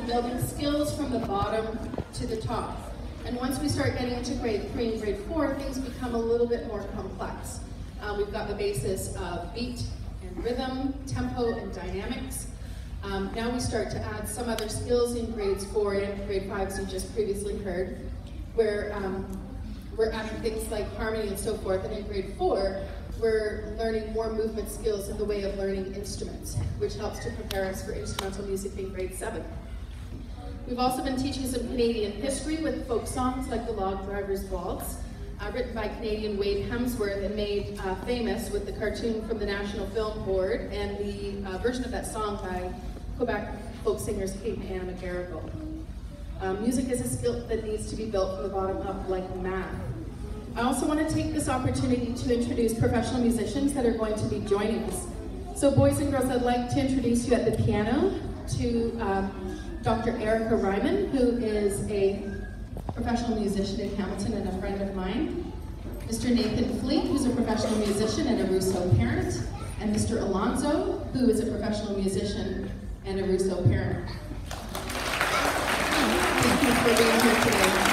building skills from the bottom to the top. And once we start getting into grade three and grade four, things become a little bit more complex. Uh, we've got the basis of beat and rhythm, tempo and dynamics. Um, now we start to add some other skills in grades four and grade five, as you just previously heard, where um, we're adding things like harmony and so forth. And in grade four, we're learning more movement skills in the way of learning instruments, which helps to prepare us for instrumental music in grade seven. We've also been teaching some Canadian history with folk songs like the Log Driver's Waltz, uh, written by Canadian Wade Hemsworth and made uh, famous with the cartoon from the National Film Board and the uh, version of that song by Quebec folk singers Kate and Anna McGarrigle. Um, music is a skill that needs to be built from the bottom up like math. I also want to take this opportunity to introduce professional musicians that are going to be joining us. So boys and girls, I'd like to introduce you at the piano to um, Dr. Erica Ryman, who is a professional musician in Hamilton and a friend of mine. Mr. Nathan Fleet, who's a professional musician and a Russo parent. And Mr. Alonzo, who is a professional musician and a Russo parent. Thank you for being here today.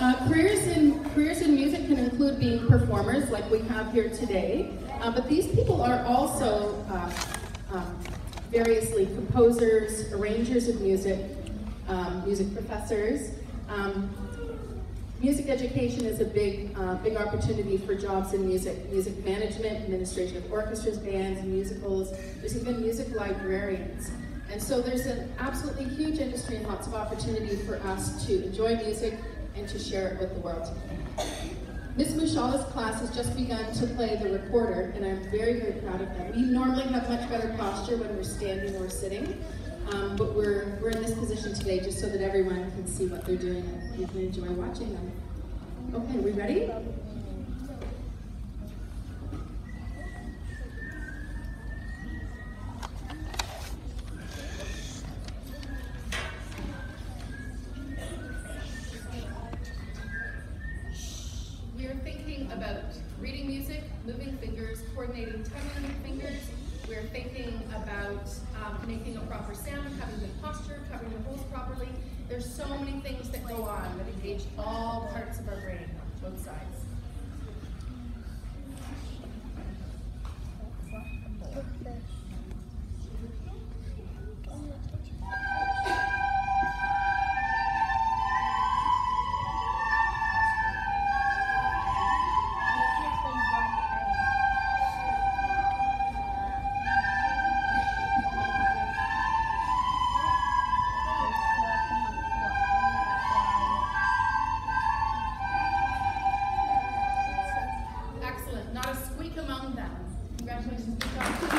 Uh, careers in careers in music can include being performers, like we have here today. Uh, but these people are also uh, um, variously composers, arrangers of music, um, music professors. Um, music education is a big, uh, big opportunity for jobs in music, music management, administration of orchestras, bands, musicals. There's even music librarians. And so there's an absolutely huge industry and lots of opportunity for us to enjoy music and to share it with the world. Ms. Mushala's class has just begun to play the recorder, and I'm very, very proud of them. We normally have much better posture when we're standing or sitting, um, but we're, we're in this position today just so that everyone can see what they're doing and you can enjoy watching them. Okay, we ready? About reading music, moving fingers, coordinating tugging fingers. We're thinking about um, making a proper sound, having good posture, covering the holes properly. There's so many things that go on that engage all parts of our brain, both sides. Excellent. Not